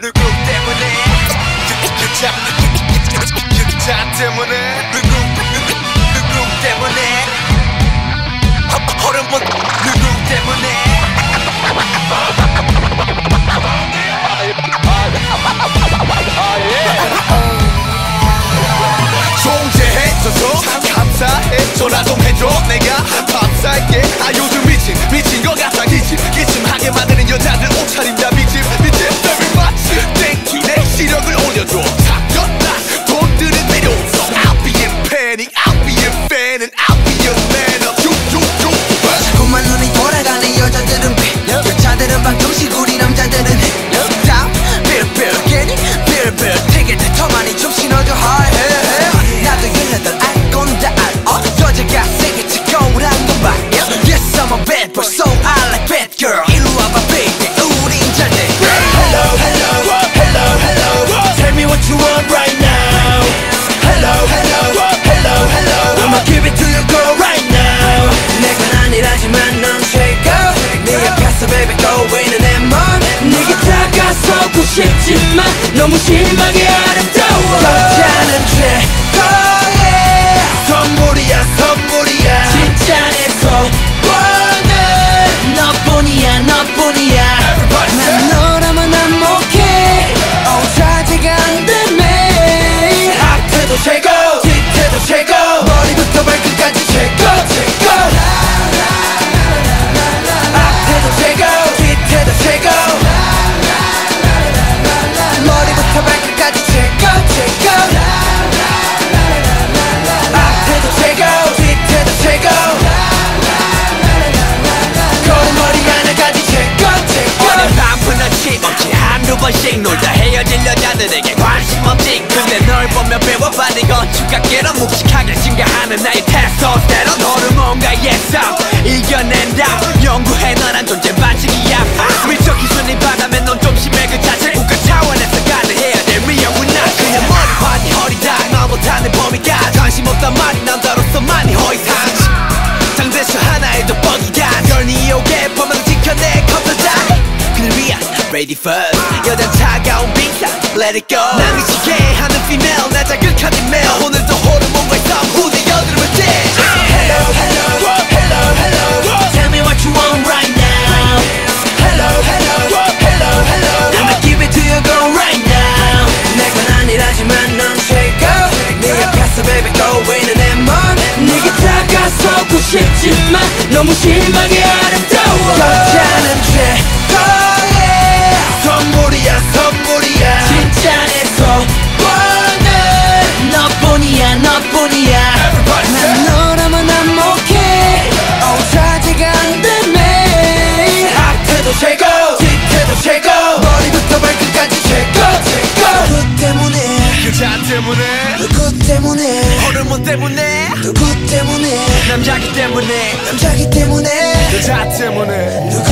누구 때문에 유기자 때문에 전화 좀 해줘 내가. 밥 살게. 아 요즘 미친 미친 거 같아 기침. 기침하게 만드는 여자들 옷차림다 미집 미집 땀이 마치 땡큐 내 시력을 올려줘. 사겼다. 돈들은 필요 없어 I'll be in panic. I'll be in fan and I'll como time 헤어질 여자들에게 관심 없지. 근데 널 보며 배워받은 건 즉각계로 묵직하게 증가하는 나의 테스토스테론 호르몬과 예상. 이겨낸다. ready first. 여자 차가운 빙상 Let it go. 날 미치게 하는 female 나 자극하는 male 오늘도 호르몬과 싸움 후대 여드름을 띠. Hello hello hello hello. Tell me what you want right now. Hello hello hello hello. Give it to you girl right now. 아니라지만 baby go on 네게 싶지만 너무 심한 때문에 남자기 때문에. 여자 때문에.